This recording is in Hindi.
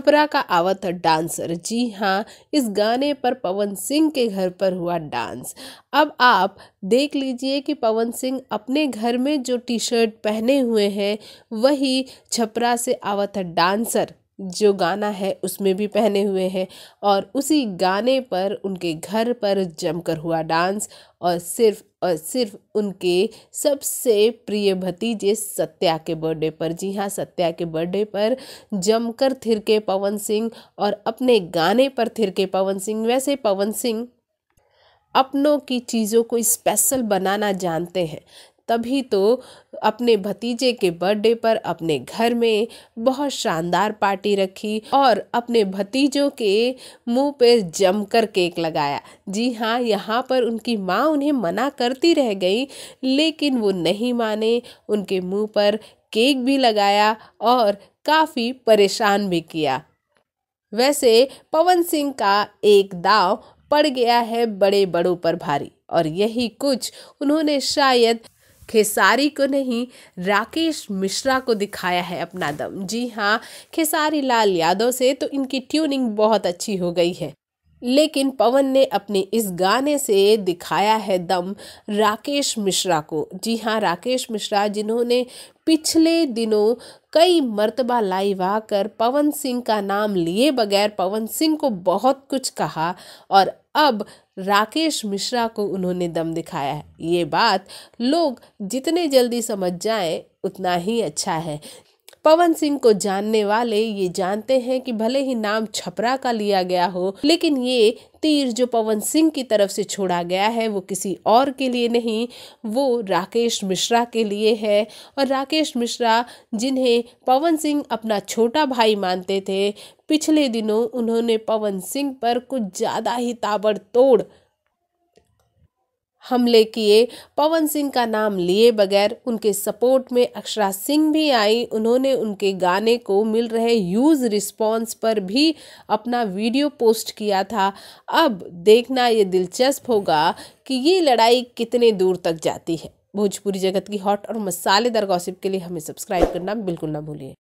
छपरा का आवत डांसर। जी हाँ इस गाने पर पवन सिंह के घर पर हुआ डांस। अब आप देख लीजिए कि पवन सिंह अपने घर में जो टी शर्ट पहने हुए हैं, वही छपरा से आवत डांसर। जो गाना है उसमें भी पहने हुए हैं और उसी गाने पर उनके घर पर जमकर हुआ डांस और सिर्फ़ और सिर्फ़ उनके सबसे प्रिय भतीजे सत्या के बर्थडे पर, जी हाँ सत्या के बर्थडे पर जमकर थिरके पवन सिंह और अपने गाने पर थिरके पवन सिंह। वैसे पवन सिंह अपनों की चीज़ों को स्पेशल बनाना जानते हैं। तभी तो अपने भतीजे के बर्थडे पर अपने घर में बहुत शानदार पार्टी रखी और अपने भतीजों के मुँह पे जमकर केक लगाया। जी हाँ यहाँ पर उनकी माँ उन्हें मना करती रह गई, लेकिन वो नहीं माने। उनके मुँह पर केक भी लगाया और काफ़ी परेशान भी किया। वैसे पवन सिंह का एक दाव पड़ गया है बड़े बड़ों पर भारी, और यही कुछ उन्होंने शायद खेसारी को नहीं, राकेश मिश्रा को दिखाया है अपना दम। जी हाँ खेसारी लाल यादव से तो इनकी ट्यूनिंग बहुत अच्छी हो गई है। लेकिन पवन ने अपने इस गाने से दिखाया है दम राकेश मिश्रा को। जी हाँ राकेश मिश्रा, जिन्होंने पिछले दिनों कई मर्तबा लाइव आकर पवन सिंह का नाम लिए बगैर पवन सिंह को बहुत कुछ कहा और अब राकेश मिश्रा को उन्होंने दम दिखाया है। ये बात लोग जितने जल्दी समझ जाएँ, उतना ही अच्छा है। पवन सिंह को जानने वाले ये जानते हैं कि भले ही नाम छपरा का लिया गया हो, लेकिन ये तीर जो पवन सिंह की तरफ़ से छोड़ा गया है, वो किसी और के लिए नहीं, वो राकेश मिश्रा के लिए है। और राकेश मिश्रा, जिन्हें पवन सिंह अपना छोटा भाई मानते थे, पिछले दिनों उन्होंने पवन सिंह पर कुछ ज़्यादा ही ताबड़तोड़ हमले किए। पवन सिंह का नाम लिए बगैर उनके सपोर्ट में अक्षरा सिंह भी आई। उन्होंने उनके गाने को मिल रहे यूज़ रिस्पॉन्स पर भी अपना वीडियो पोस्ट किया था। अब देखना ये दिलचस्प होगा कि ये लड़ाई कितने दूर तक जाती है। भोजपुरी जगत की हॉट और मसालेदार गॉसिप के लिए हमें सब्सक्राइब करना बिल्कुल ना भूलिए।